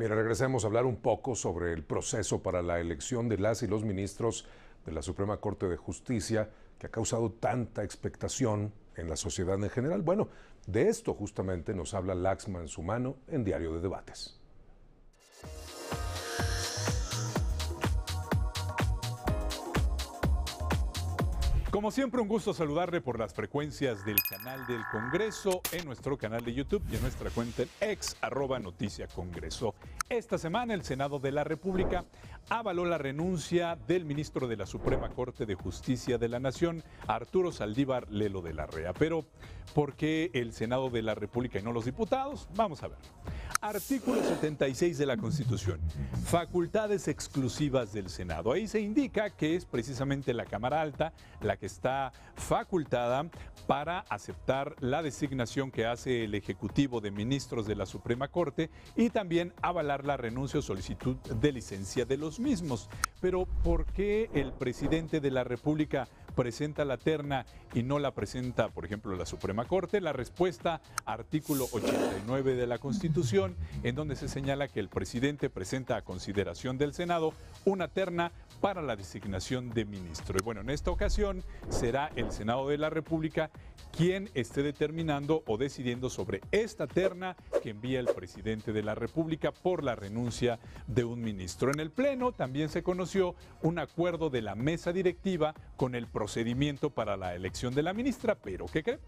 Mira, regresemos a hablar un poco sobre el proceso para la elección de las y los ministros de la Suprema Corte de Justicia que ha causado tanta expectación en la sociedad en general. Bueno, de esto justamente nos habla Laxman Sumano en Diario de Debates. Como siempre, un gusto saludarle por las frecuencias del canal del Congreso, en nuestro canal de YouTube y en nuestra cuenta en ex arroba noticia Congreso. Esta semana el Senado de la República avaló la renuncia del ministro de la Suprema Corte de Justicia de la Nación, Arturo Saldívar Lelo de la Rea. Pero, ¿por qué el Senado de la República y no los diputados? Vamos a ver. Artículo 76 de la Constitución. Facultades exclusivas del Senado. Ahí se indica que es precisamente la Cámara Alta la que está facultada para aceptar la designación que hace el Ejecutivo de Ministros de la Suprema Corte y también avalar la renuncia o solicitud de licencia de los mismos. Pero ¿por qué el presidente de la República presenta la terna y no la presenta, por ejemplo, la Suprema Corte? La respuesta, artículo 89 de la Constitución, en donde se señala que el presidente presenta a consideración del Senado una terna para la designación de ministro. Y bueno, en esta ocasión será el Senado de la República quien esté determinando o decidiendo sobre esta terna que envía el presidente de la República por la renuncia de un ministro. En el Pleno también se conoció un acuerdo de la mesa directiva con el procedimiento para la elección de la ministra, pero ¿qué cree?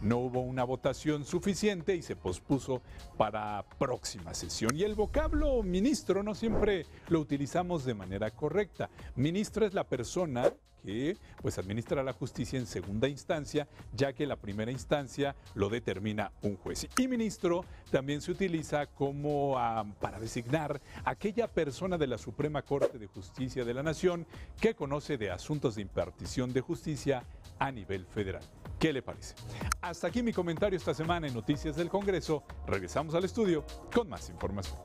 No hubo una votación suficiente y se pospuso para próxima sesión. Y el vocablo ministro no siempre lo utilizamos de manera correcta. Ministro es la persona que pues administra la justicia en segunda instancia, ya que la primera instancia lo determina un juez. Y ministro también se utiliza como ah, para designar aquella persona de la Suprema Corte de Justicia de la Nación que conoce de asuntos de impartición de justicia a nivel federal. ¿Qué le parece? Hasta aquí mi comentario esta semana en Noticias del Congreso. Regresamos al estudio con más información.